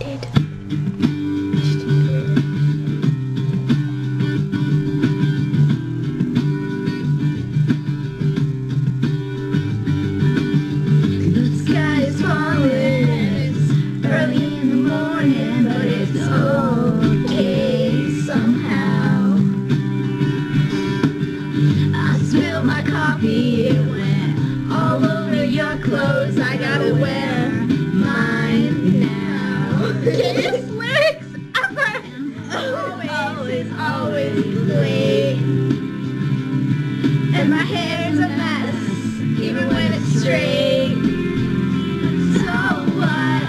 did. Always, always. And my a mess, even when it's straight. So what?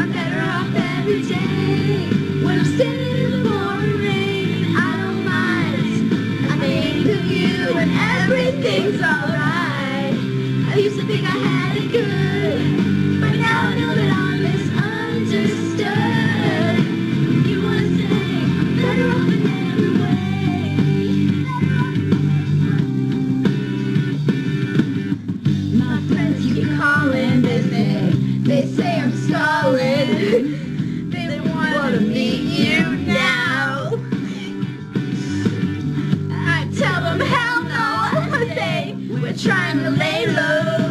I'm better off every day. When I'm standing in the pouring rain, I don't mind. I think of you and everything's alright. I used to think I had it good, they say I'm stalling. They wanna meet you now. I tell them hell no, they we're trying to lay low.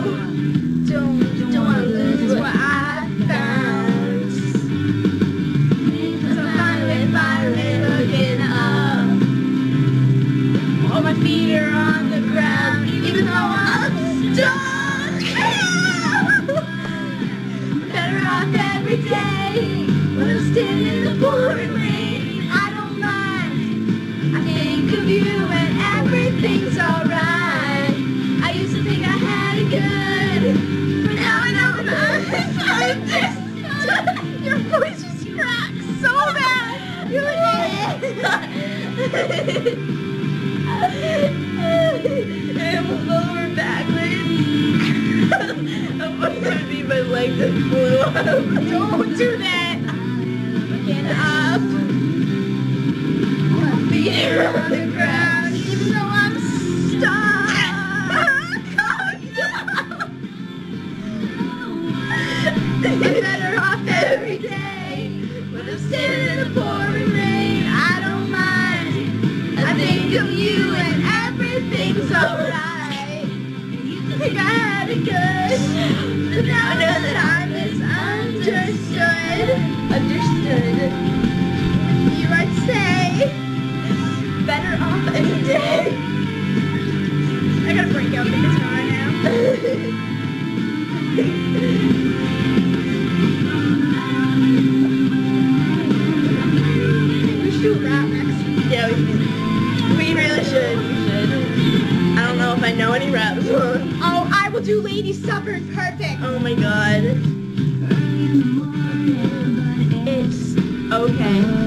And backwards. I'm gonna be my leg just blew up. Don't do that. Looking up. Uh, think I had it good, but now I know that I misunderstood. Understood. You might say, better off any day. I gotta break out the guitar now. we should rap next. Yeah, we should. We really should. We should. I don't know if I know any songs. Oh, I will do Lady Supper perfect. Oh my god. It's okay.